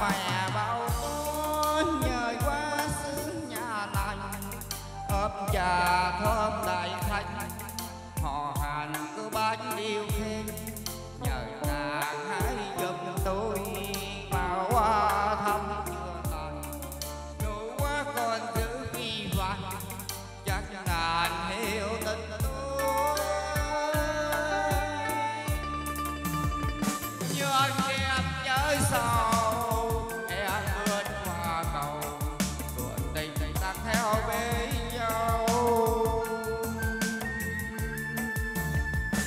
mẹ bao tố nhời qua xứ nhà lành. Ấp trà thơm đại khách, họ hàng cứ bán điêu thêm nhờ ta hãy giùm tôi mà qua thăm chưa lành đủ quá còn giữ kỳ vọng chắc ngàn hiểu tình tôi. Nhờ kẹp chơi sao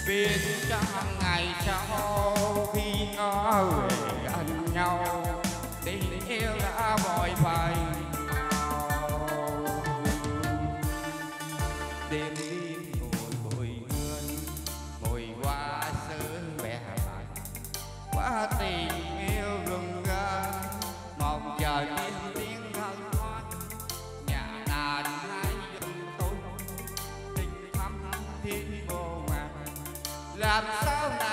biết chẳng ngày sau khi ngó về gần nhau tình yêu đã vội vàng I'm so mad.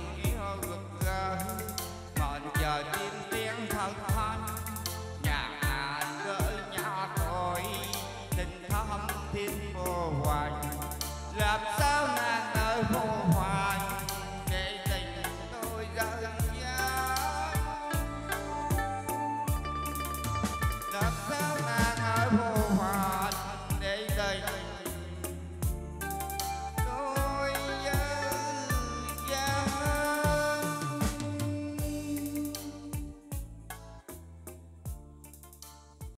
Yeah.